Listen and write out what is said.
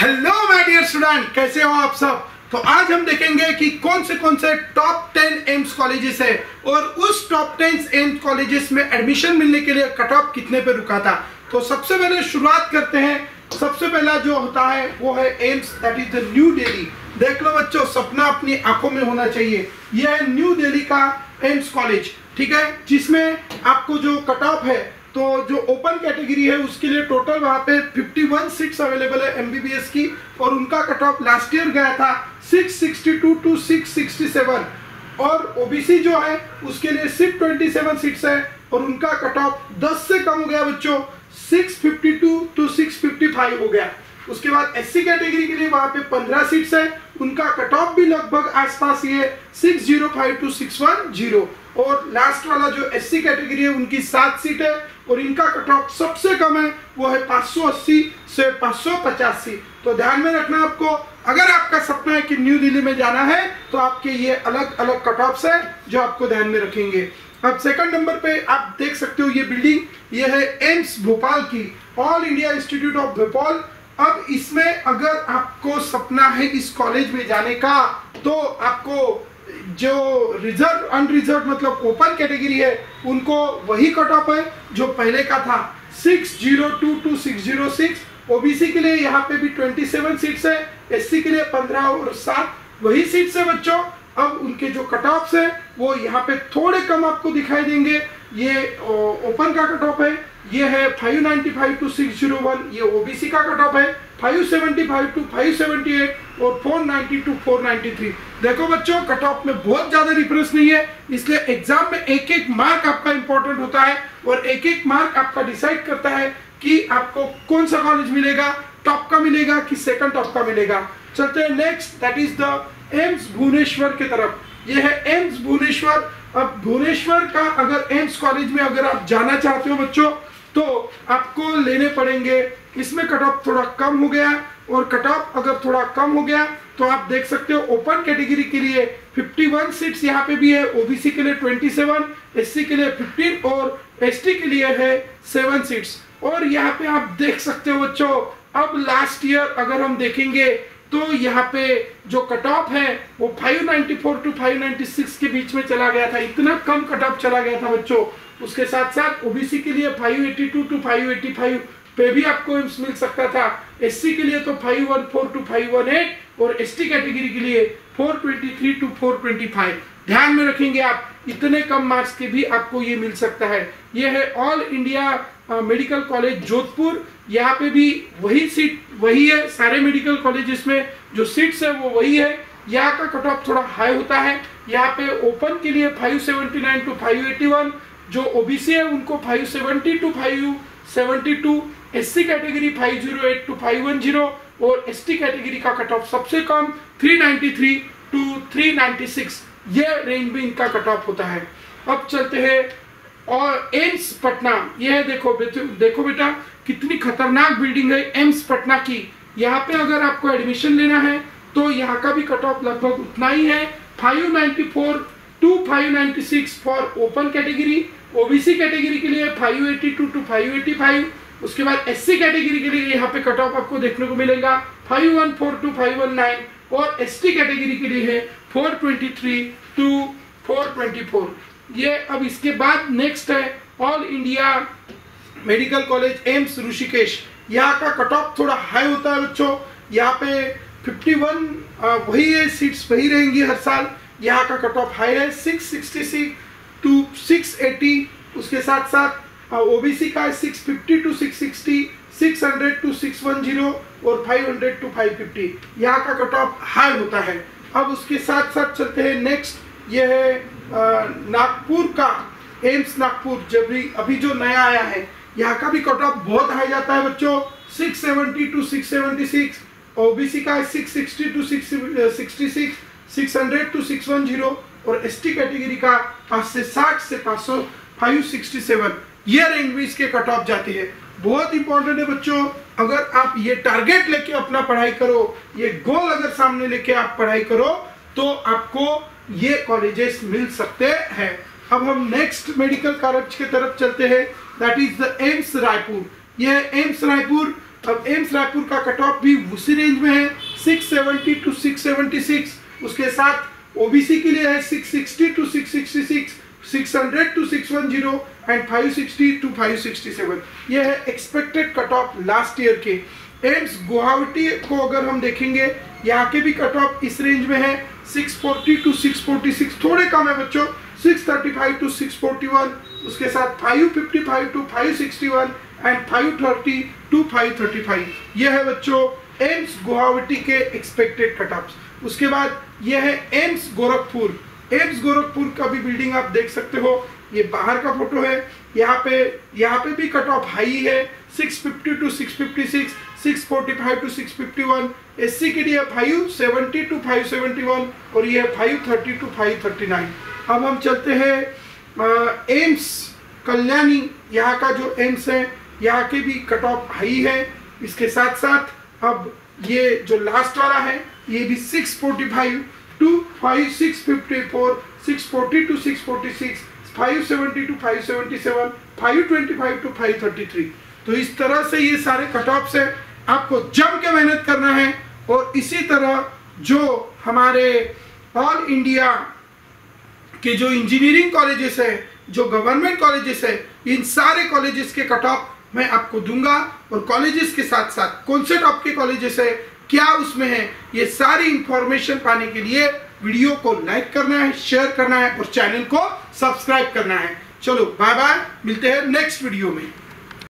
Hello my dear student कैसे हो आप सब? तो आज हम देखेंगे कि कौन से कौन से टॉप टेन एम्स कॉलेजेस है और उस टॉप टेन एम्स कॉलेजेस में एडमिशन मिलने के लिए कट ऑफ़ कितने पे रुका था? तो सबसे पहले शुरुआत करते हैं। सबसे पहला जो होता है, वो है AIIMS that is the new Delhi देख लो बच्चों, सपना अपनी आँखों में होना चाहिए। यह है न्यू दिल्ली का एम्स कॉलेज ठीक है? जिसमें आपको जो कट ऑफ़ है तो जो ओपन कैटेगरी है, उसके लिए टोटल वहाँ पे 51 सीट्स अवेलेबल है एमबीबीएस की, और उनका कट ऑफ़ लास्ट ईयर गया था 662 टू 667 और ओबीसी जो है, उसके लिए सिर्फ़ 27 सीट्स है, और उनका कट ऑफ़ 10 से कम हो गया बच्चों 652 टू 655 हो गया। उसके बाद एससी कैटेगरी के लिए वहाँ पे 15 सीट्स है, उनका कट ऑफ़ भी लगभग आसपास ये 605 टू 610 और लास्ट वाला जो एससी कैटेगरी है, उनकी सात सीट है, और इनका कट ऑफ़ सबसे कम है, वो है 580 से 585 तो ध्यान में रखना आपको, अगर आपका सपना है कि न्यू दिल्ली में जाना है तो आपके ये अलग अलग कट ऑफ़ है, जो आपको ध्यान में रखेंगे। अब सेकंड नंबर पे आप देख सकते हो ये बिल्डिंग ये है एम्स भोपाल की all India institute of Bhopal अब इसमें अगर आपको सपना है इस कॉलेज में जाने का तो आपको जो रिज़र्व अनरिजर्व मतलब ओपन कैटेगरी है, उनको वही कट ऑफ़ है जो पहले का था। 602 टू 606 ओबीसी के लिए यहाँ पे भी 27 सीट्स है एससी के लिए 15 और सात, वही सीट्स है बच्चों। अब उनके जो कट ऑफ़ है, वो यहाँ पे थोड़े कम आपको दिखाई देंगे। ये ओपन का कट ऑफ़ है, ये है 595 टू 601 ये ओबीसी का कट ऑफ़ है। 575 टू 578 और 490 टू 493 देखो बच्चों कट ऑफ़ में बहुत ज़्यादा डिफरेंस नहीं है, इसलिए एग्ज़ाम में एक एक मार्क आपका इंपॉर्टेंट होता है और एक एक मार्क आपका डिसाइड करता है कि आपको कौन सा कॉलेज मिलेगा टॉप का मिलेगा कि सेकंड टॉप का मिलेगा। चलते हैं next that is the AIIMS Bhubaneswar की तरफ़। ये है एम्स भुवनेश्वर अब भुवनेश्वर का अगर एम्स कॉलेज में अगर आप जाना चाहते हो बच्चों तो आपको लेने पड़ेंगे। इसमें कट ऑफ़ थोड़ा कम हो गया और कट ऑफ़ अगर थोड़ा कम हो गया तो आप देख सकते हो ओपन कैटेगरी के लिए 51 सीट्स यहाँ पे भी है ओबीसी के लिए 27 एससी के लिए 15 और एसटी के लिए है 7 सीट्स और यहाँ पे आप देख सकते हो बच्चों, अब लास्ट ईयर अगर हम देखेंगे तो यहाँ पे जो कट ऑफ़ है, वो 594 टू 596 के बीच में चला गया था। इतना कम कट ऑफ़ चला गया था बच्चों। उसके साथ साथ ओबीसी के लिए 582 टू 585 पे भी आपको एम्स मिल सकता था। एससी के लिए तो 514 टू 518 और एसटी कैटेगरी के लिए 423 टू 425 ध्यान में रखेंगे आप, इतने कम मार्क्स के भी आपको ये मिल सकता है। ये है all India medical college Jodhpur. यहाँ पे भी वही सीट वही है सारे मेडिकल कॉलेजेस में। जो सीट्स है वो वही है। यहाँ का कट ऑफ़ थोड़ा हाई होता है। यहाँ पे ओपन के लिए 579 टू 581 जो ओबीसी है, उनको 570 टू 572 एससी कैटेगरी 508 टू 510 और एसटी कैटेगरी का कट ऑफ़ सबसे कम 393 टू 396 ये रेंज में इनका कट ऑफ़ होता है। अब चलते हैं, और एम्स पटना, ये है देखो देखो बेटा, कितनी खतरनाक बिल्डिंग है एम्स पटना की। यहाँ पे अगर आपको एडमिशन लेना है तो यहाँ का भी कट ऑफ़ लगभग उतना ही है। 594 to 596 for open category OBC category के लिए 582 टू 585 उसके बाद एससी कैटेगरी के लिए यहाँ पे कट ऑफ़ आपको देखने को मिलेगा। 514 टू 519 और एसटी कैटेगरी के लिए है 423 टू 424 ये अब इसके बाद नेक्स्ट है all India medical college AIIMS Rishikesh यहाँ का कट ऑफ़ थोड़ा हाई होता है बच्चों। यहाँ पे 51 वही है सीट्स वही रहेंगी हर साल। यहाँ का कट ऑफ़ हाई है 666 टू 680 उसके साथ साथ ओबीसी का 650 टू 660 600 टू 610 और 500 टू 550 यहाँ का कट ऑफ़ हाई होता है। अब उसके साथ साथ चलते हैं। नेक्स्ट ये है नागपुर का एम्स नागपुर, जब भी, अभी जो नया आया है, यहाँ का भी कट ऑफ़ बहुत हाई जाता है बच्चों। 670 टू 676 ओबीसी का 660 टू 666 600 टू 610 और एसटी कैटेगरी का पाँच से साठ से पाँच सौ, फाइव सिक्सटी सेवन। ये रेंज में इसके कट ऑफ़ जाती है। बहुत इंपॉर्टेंट है बच्चों। अगर आप ये टारगेट लेके अपना पढ़ाई करो, ये गोल अगर सामने लेके आप पढ़ाई करो तो आपको ये कॉलेजेस मिल सकते हैं। अब हम नेक्स्ट मेडिकल कॉलेज की तरफ़ चलते हैं। That is the AIIMS Raipur यह एम्स रायपुर अब एम्स रायपुर का कट ऑफ़ भी उसी रेंज में है। 670 टू 676 उसके साथ ओबीसी के लिए है 660 टू 666 600 टू 610 एंड 560 टू 567 ये है expected cut off last year के। एम्स गुवाहाटी को अगर हम देखेंगे, यहाँ के भी कट ऑफ़ इस रेंज में है। 640 टू 646 थोड़े कम है बच्चों। 635 टू 641 उसके साथ 555 टू 561 एंड 530 टू 535 ये है बच्चों एम्स गुवाहाटी के एक्सपेक्टेड कट ऑफ़ उसके बाद ये है एम्स गोरखपुर एम्स गोरखपुर का भी बिल्डिंग आप देख सकते हो। ये बाहर का फ़ोटो है। यहाँ पे यहाँ पे भी कट ऑफ़ हाई है 650 टू 656 645 टू 651 एससी के लिए 570 टू 571 और ये 530 टू 539 अब हम चलते हैं एम्स कल्याणी। यहाँ का जो एम्स है, यहाँ के भी कट ऑफ़ हाई है। इसके साथ साथ अब ये जो लास्ट वाला है, ये भी 645 टू 5 654 640 टू 646 570 टू 577 525 टू 533 तो इस तरह से ये सारे कट ऑफ्स है। आपको जम के मेहनत करना है और इसी तरह जो हमारे ऑल इंडिया के जो इंजीनियरिंग कॉलेजेस है, जो गवर्नमेंट कॉलेजेस है, इन सारे कॉलेजेस के कट ऑफ़ मैं आपको दूँगा और कॉलेजेस के साथ साथ कौन से टॉप के कॉलेजेस है। क्या उसमें है? ये सारी इंफॉर्मेशन पाने के लिए वीडियो को लाइक करना है शेयर करना है और चैनल को सब्सक्राइब करना है। चलो बाय बाय मिलते हैं नेक्स्ट वीडियो में।